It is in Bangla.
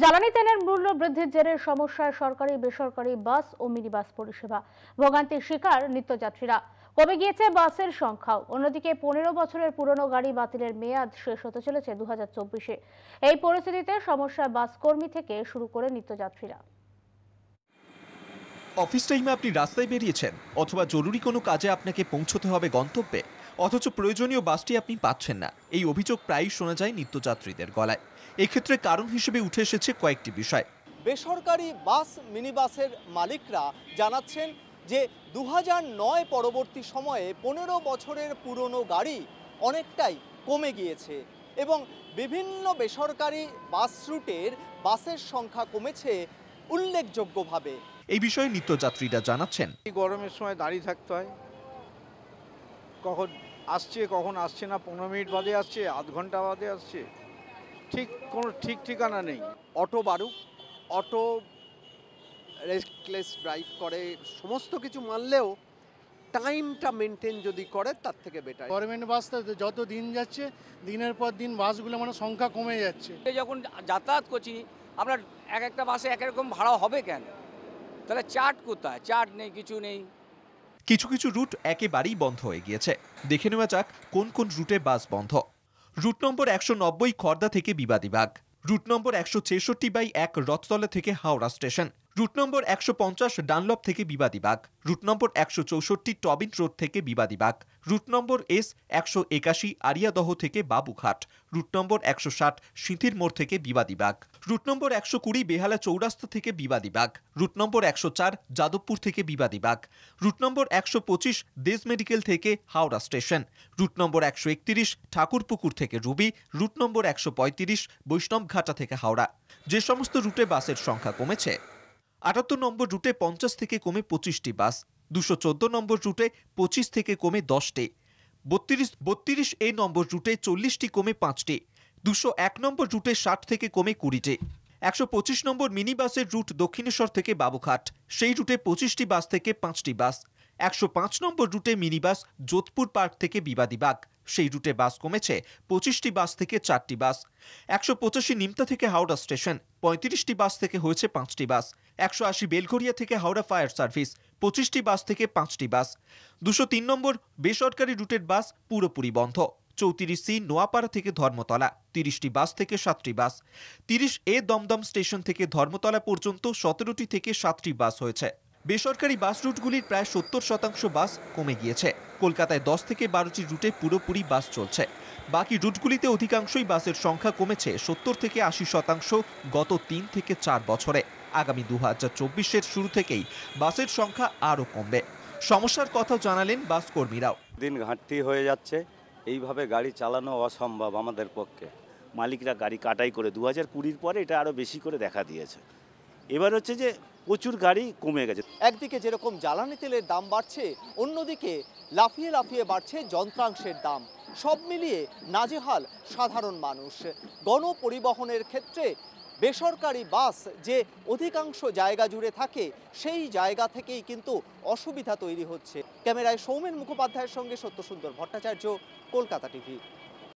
জ্বালানি তেলের মূল্য বৃদ্ধির জেরে সমস্যায় সরকারি, বেসরকারি বাস ও মিনি বাস পরিষেবা। ভোগান্তির শিকার নিত্যযাত্রীরা। কমে গিয়েছে বাসের সংখ্যাও? অন্যদিকে পনেরো বছরের পুরনো গাড়ি বাতিলের মেয়াদ শেষ হতে চলেছে দু চব্বিশে। এই পরিস্থিতিতে সমস্যায় বাস কর্মী থেকে শুরু করে নিত্যযাত্রীরা। অফিস টাইমে আপনি রাস্তায় বেরিয়েছেন, অথবা জরুরি কোনো কাজে আপনাকে পৌঁছতে হবে গন্তব্যে? অথচ প্রয়োজনীয় বাসটি আপনি পাচ্ছেন না। এই অভিযোগ প্রায়ই শোনা যায় নিত্যযাত্রীদের গলায়। এক্ষেত্রে কারণ হিসেবে উঠে এসেছে কয়েকটি বিষয়। বেসরকারি বাস মিনিবাসের মালিকরা জানাচ্ছেন যে দু নয় পরবর্তী সময়ে পনেরো বছরের পুরনো গাড়ি অনেকটাই কমে গিয়েছে এবং বিভিন্ন বেসরকারি বাস রুটের বাসের সংখ্যা কমেছে উল্লেখযোগ্যভাবে। এই বিষয়ে নিত্যযাত্রীরা জানাচ্ছেন। এই গরমের সময় দাঁড়িয়ে থাকতে হয়। কখন আসছে কখন আসছে না পনেরো মিনিট বাদে আসছে আধ ঘণ্টা বাদে আসছে ঠিক কোনো ঠিক ঠিকানা নেই। অটো বারুক অটো রেস্টলেস ড্রাইভ করে সমস্ত কিছু মানলেও টাইমটা মেনটেন যদি করে তার থেকে বেটার গভর্নমেন্ট বাসটা যত দিন যাচ্ছে দিনের পর দিন বাসগুলো মানে সংখ্যা কমে যাচ্ছে। যখন যাতায়াত করছি আপনার এক একটা বাসে এক রকম ভাড়া হবে কেন? তাহলে চার্ট কোথায়? চার্ট নেই কিছু নেই। কিছু কিছু রুট একেবারেই বন্ধ হয়ে গিয়েছে। দেখে নেওয়া যাক কোন কোন রুটে বাস বন্ধ। রুট নম্বর একশো নব্বই খর্দা থেকে বিবাদীবাগ রুট নম্বর একশো ছেষট্টি বাই এক রথতলা থেকে হাওড়া স্টেশন। রুট নম্বর একশো পঞ্চাশ ডানলপ থেকে বিবাদীবাগ রুট নম্বর একশো চৌষট্টি টবিন রোড থেকে বিবাদীবাগ রুট নম্বর এস একশো একাশি আরিয়াদহ থেকে বাবুঘাট। রুট নম্বর একশো ষাট সিঁথির মোড় থেকে বিবাদীবাগ রুট নম্বর একশো কুড়ি বেহালা চৌরাস্তা থেকে বিবাদীবাগ রুট নম্বর একশো চার যাদবপুর থেকে বিবাদীবাগ রুট নম্বর একশো পঁচিশ দেশ মেডিকেল থেকে হাওড়া স্টেশন। রুট নম্বর একশো একত্রিশ ঠাকুরপুকুর থেকে রুবি। রুট নম্বর একশো পঁয়ত্রিশ বৈষ্ণবঘাটা থেকে হাওড়া। যে সমস্ত রুটে বাসের সংখ্যা কমেছে আটাত্তর নম্বর রুটে পঞ্চাশ থেকে কমে পঁচিশটি বাস, দুশো চোদ্দ নম্বর রুটে পঁচিশ থেকে কমে দশটি, বত্রিশ বত্রিশ এ নম্বর রুটে চল্লিশটি কমে পাঁচটি, দুশো এক নম্বর রুটে ষাট থেকে কমে কুড়িটি। একশো পঁচিশ নম্বর মিনি বাসের রুট দক্ষিণেশ্বর থেকে বাবুঘাট, সেই রুটে পঁচিশটি বাস থেকে পাঁচটি বাস একশো পাঁচ নম্বর রুটে মিনি বাস যোধপুর পার্ক থেকে বিবাদী বিবাদীবাগ সেই রুটে বাস কমেছে পঁচিশটি বাস থেকে চারটি বাস। একশো পঁচাশি নিমতা থেকে হাওড়া স্টেশন, পঁয়ত্রিশটি বাস থেকে হয়েছে পাঁচটি বাস। একশো আশি বেলঘরিয়া থেকে হাওড়া ফায়ার সার্ভিস, পঁচিশটি বাস থেকে পাঁচটি বাস। দুশো তিন নম্বর বেসরকারি রুটের বাস পুরোপুরি বন্ধ। চৌত্রিশ সি নোয়াপাড়া থেকে ধর্মতলা, তিরিশটি বাস থেকে সাতটি বাস। তিরিশ এ দমদম স্টেশন থেকে ধর্মতলা পর্যন্ত সতেরোটি থেকে সাতটি বাস হয়েছে। বেসরকারি বাস রুটগুলির প্রায় সত্তর শতাংশ বাস কমে গিয়েছে। কলকাতায় দশ থেকে বারোটি রুটে পুরোপুরি বাস চলছে। বাকি রুটগুলিতে অধিকাংশই বাসের সংখ্যা কমেছে সত্তর থেকে আশি শতাংশ গত তিন থেকে চার বছরে। আগামী দু হাজার চব্বিশের শুরু থেকেই বাসের সংখ্যা আরও কমবে। সমস্যার কথা জানালেন বাস কর্মীরাও। দিন ঘাটতি হয়ে যাচ্ছে। এইভাবে গাড়ি চালানো অসম্ভব আমাদের পক্ষে। মালিকরা গাড়ি কাটাই করে। দু হাজার কুড়ির পরে এটা আরও বেশি করে দেখা দিয়েছে। এবার হচ্ছে যে প্রচুর গাড়ি কমে গেছে। একদিকে যেরকম জ্বালানি তেলের দাম বাড়ছে, অন্যদিকে লাফিয়ে লাফিয়ে বাড়ছে যন্ত্রাংশের দাম। সব মিলিয়ে নাজেহাল সাধারণ মানুষ। গণপরিবহনের ক্ষেত্রে বেসরকারি বাস যে অধিকাংশ জায়গা জুড়ে থাকে, সেই জায়গা থেকেই কিন্তু অসুবিধা তৈরি হচ্ছে। ক্যামেরায় সৌমেন মুখোপাধ্যায়ের সঙ্গে সত্যসুন্দর ভট্টাচার্য, কলকাতা টিভি।